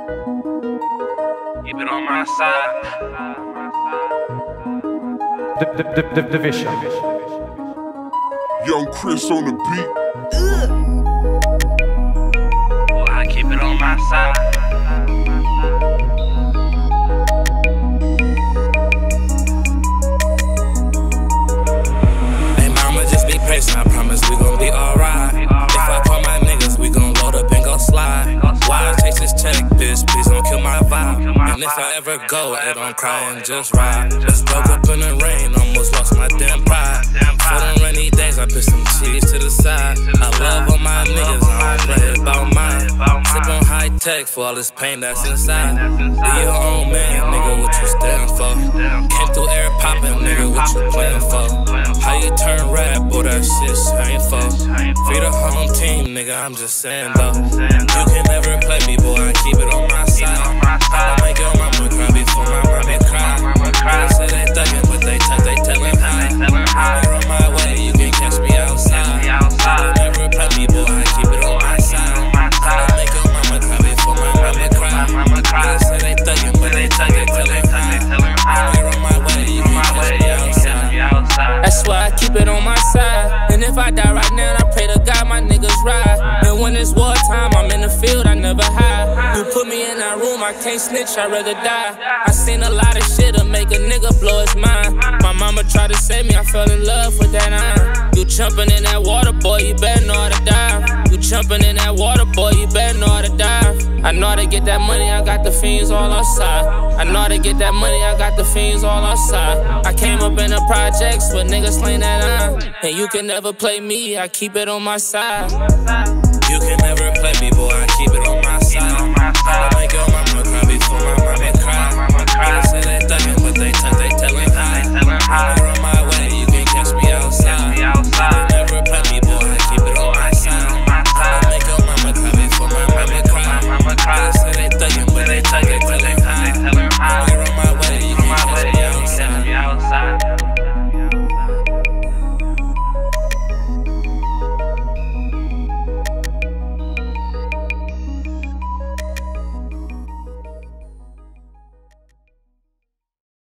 Keep it on my side. The, the, the, the division. Young Chris on the beat. Boy, I keep it on my side. Hey mama, just be patient, I promise we gon' be alright. If I call my niggas, we gon' load up and go slide. Why chase this check, bitch? Please don't kill my vibe. And if I ever go, I don't cry and just ride. Just woke up in the rain, almost lost my damn pride. For them rainy days, I put some cheese to the side. I love all my niggas, I don't play about mine. Sip on high tech for all this pain that's inside. Be your own man, that shit shameful. Free the home team, nigga, I'm just saying though. You can never play me, boy, I keep it on my side. I make your mama cry before my mommy cry. They say they thuggin', but they tuck, they tellin'. Never on my way, you can catch me outside. You can never play me, boy, I keep it on my side. I make your mama cry before my mommy cry. They say they thuggin', but they tuck, they tellin'. Never on my way, you can catch me outside. That's why I keep it on my if I die right now, I pray to God my niggas ride. And when it's wartime, I'm in the field, I never hide. You put me in that room, I can't snitch, I'd rather die. I seen a lot of shit to make a nigga blow his mind. My mama tried to save me, I fell in love with that iron. You jumping in that water, boy, you better know how to dive. You jumping in that water, boy, you better know. I know how to get that money, I got the fiends all outside. I know how to get that money, I got the fiends all outside. I came up in the projects with niggas slain that line. And you can never play me, I keep it on my side. You can never play me, boy, I keep it on my side. I make your mama cry before my mama cry. Niggas say they thuggin', but they tuck, they tellin' high.